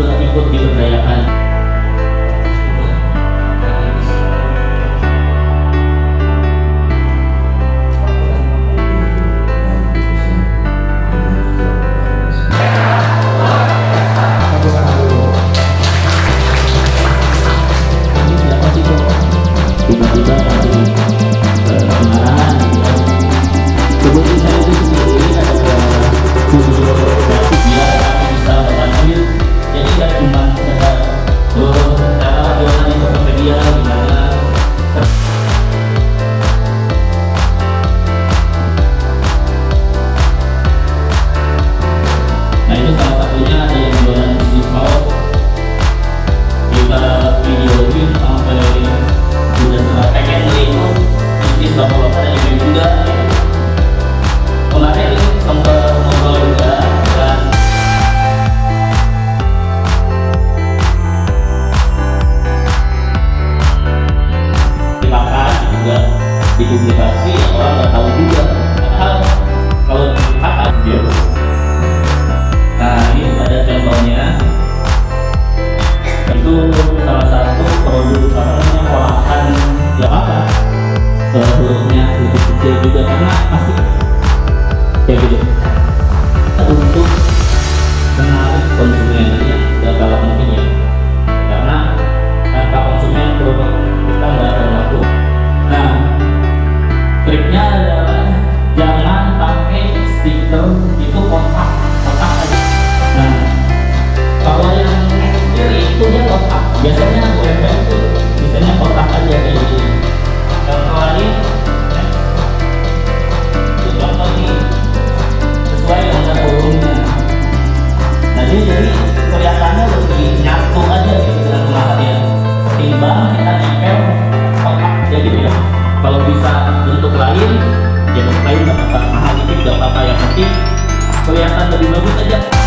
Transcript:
juga ikut diberdayakan. Dipublikasi orang nggak tahu juga. Padahal kalau dilihat dia nah ini ada contohnya. Itu salah satu produk apa namanya olahan ya apa? Hurufnya huruf kecil juga karena pasti kayak gitu. Untuk menarik konsumen ya segala mungkin ya biasanya UMKM itu biasanya kotak aja kayak gini. Contoh lain contoh ini sesuai dengan volumenya. Nah dia jadi kelihatannya lebih nyatu aja gitu dengan kemahannya ketimbang kita nempel kotak jadi ya. Kalau bisa bentuk lain ya bentuk lain nggak apa-apa. Mahal dikit nggak apa-apa. Yang penting kelihatan lebih bagus aja